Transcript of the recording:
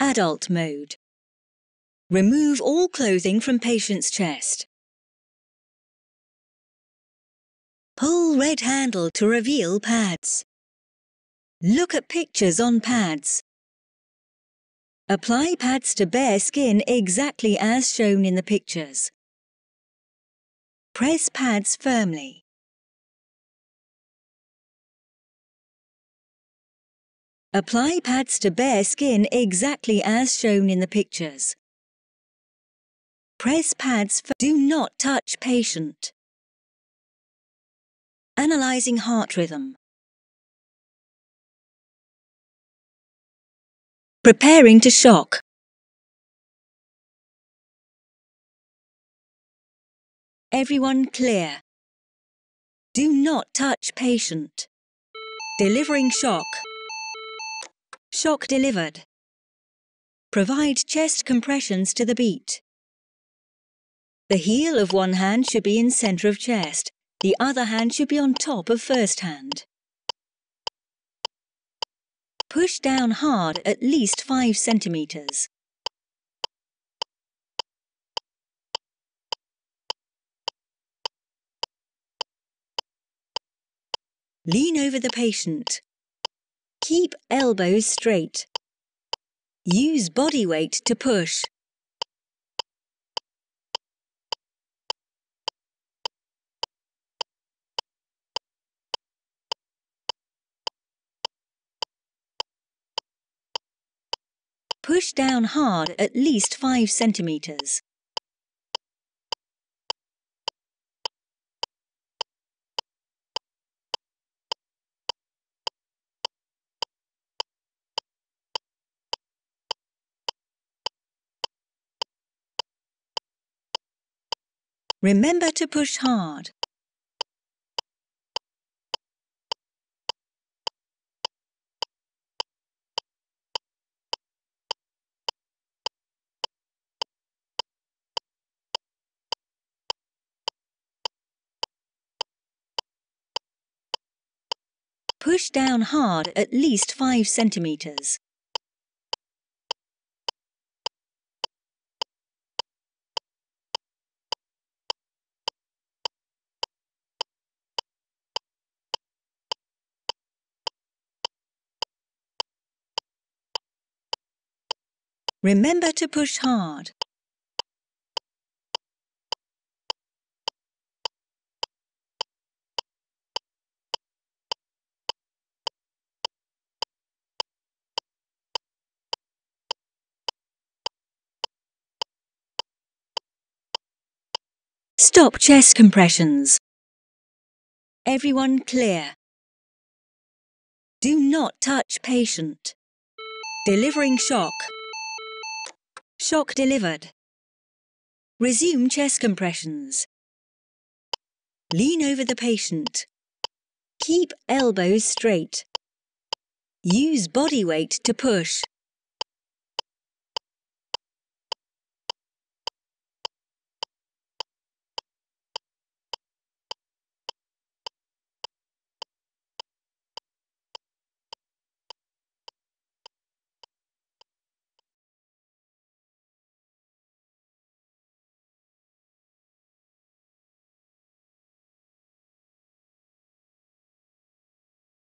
Adult mode. Remove all clothing from patient's chest. Pull red handle to reveal pads. Look at pictures on pads. Apply pads to bare skin exactly as shown in the pictures. Press pads firmly. Apply pads to bare skin exactly as shown in the pictures. Press pads Do not touch patient. Analyzing heart rhythm. Preparing to shock. Everyone clear. Do not touch patient. Delivering shock. Shock delivered. Provide chest compressions to the beat. The heel of one hand should be in center of chest. The other hand should be on top of first hand. Push down hard at least 5 centimeters. Lean over the patient. Keep elbows straight. Use body weight to push. Push down hard at least 5 centimeters. Remember to push hard. Push down hard at least 5 centimeters. Remember to push hard. Stop chest compressions. Everyone clear. Do not touch patient. Delivering shock. Shock delivered. Resume chest compressions. Lean over the patient. Keep elbows straight. Use body weight to push.